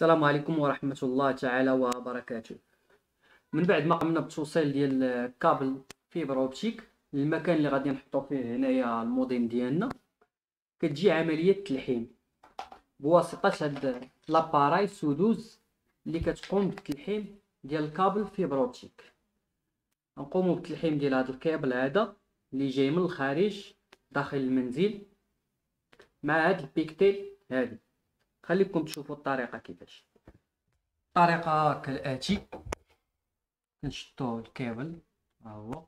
السلام عليكم ورحمة الله تعالى وبركاته. من بعد ما قمنا بالتوصيل ديال câble fibre optique للمكان اللي غادي نحطو فيه هنايا الموديم ديالنا كتجي عملية التلحيم بواسطة هاد l'appareil soudeuse اللي كتقوم بالتلحيم ديال ال câble fibre optique. نقومو بالتلحيم ديال هاد الكابل هذا اللي جاي من الخارج داخل المنزل مع هاد البيكتيل هادي. خليكم تشوفوا الطريقة كيفاش. الطريقة كالاتي كنشدو الكابل ها هو.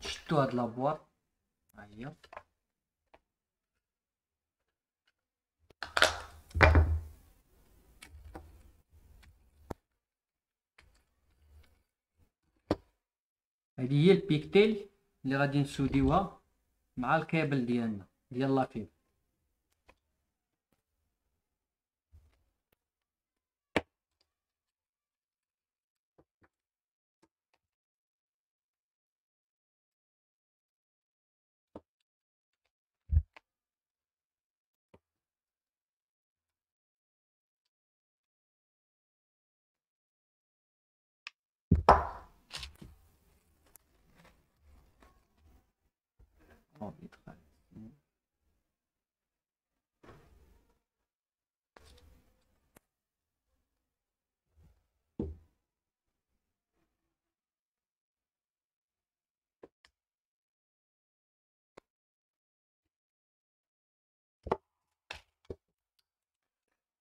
شدو هاد لابوار ها هي. هذه هي البيكتيل اللي غادي نسوديوها مع الكابل ديالنا ديال لافيب あ、見つかるですね。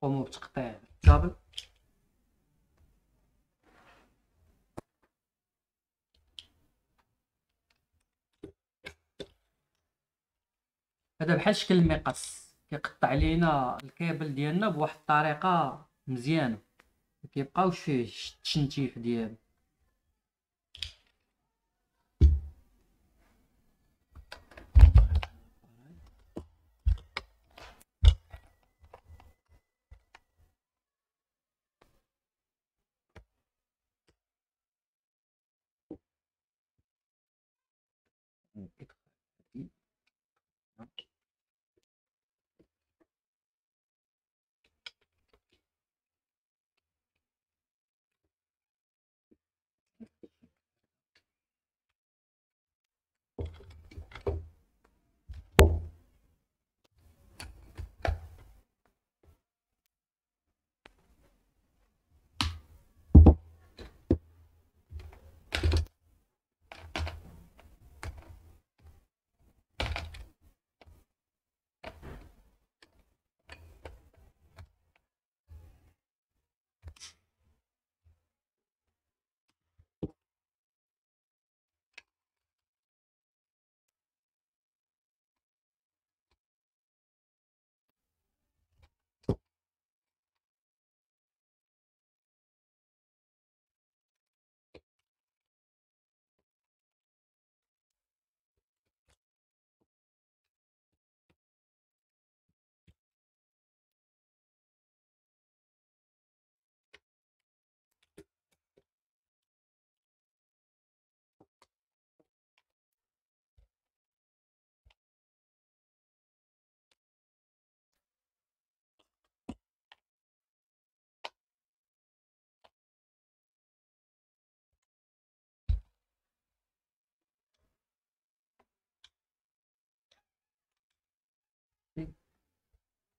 Olmab chiqdi. Jobib هذا بحال شكل المقص. كيقطع لينا الكابل ديالنا بواحد الطريقة مزيانة. كيبقاوش فيه التشنتيف ديالو.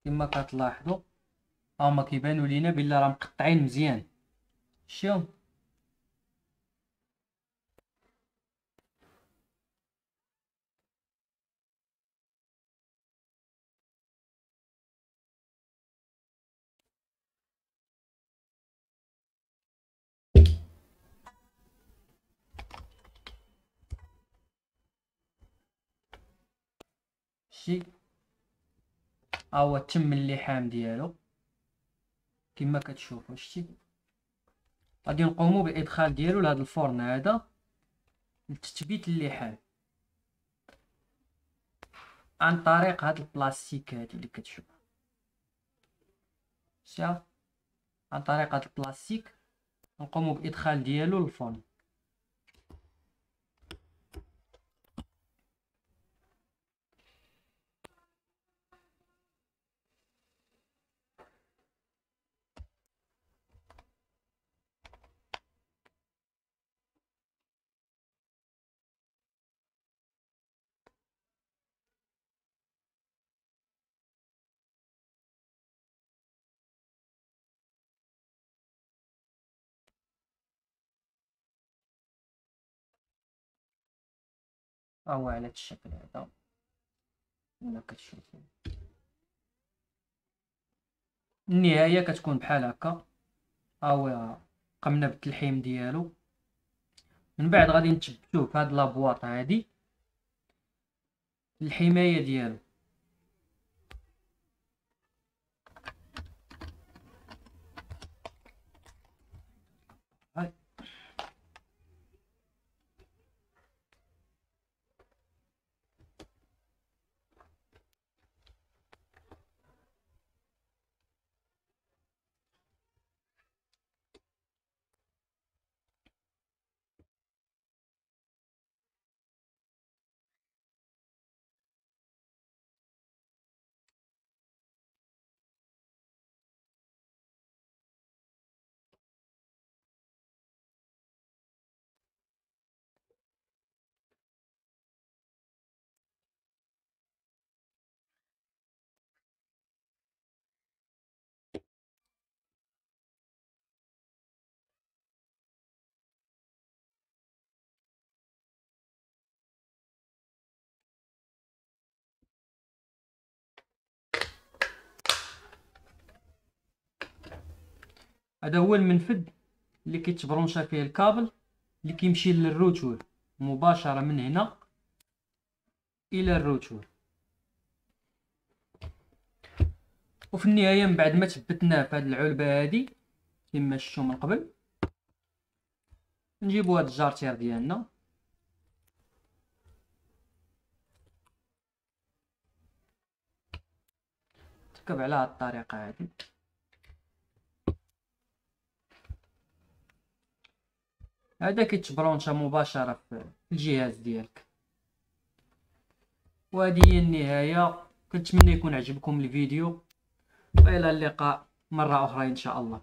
كما كتلاحظوا هما كيبانوا لينا بلا راه مقطعين مزيان. شتيهم شتي ها هو تم اللحام ديالو كما كتشوفوا شتي. غادي نقوموا بالادخال ديالو لهذا الفرن هذا لتثبيت اللحام. عن طريق هاد البلاستيك هادي اللي كتشوف. شاف عن طريق هاد البلاستيك نقومو بإدخال ديالو للفرن. هو على الشكل هذا. كما كتشوفوا النهاية كتكون بحال هكا. هو قمنا بالتلحيم ديالو. من بعد غادي نثبتوه في هاد لابواط هادي. الحماية ديالو. هذا هو المنفذ اللي كيتبرونشا فيه الكابل اللي كيمشي للروتور مباشرة من هنا إلى الروتور. وفي النهاية من بعد ما ثبتناه في هذه العلبة هذه كما شفتوا من قبل نجيبوا هذا ال jarretière ديالنا. تركب على هذه الطريقة هذه هذا كيتبرونشا مباشرة في الجهاز ديالك. وهذه هي النهاية. كنتمنى يكون عجبكم الفيديو. وإلى اللقاء مرة أخرى إن شاء الله.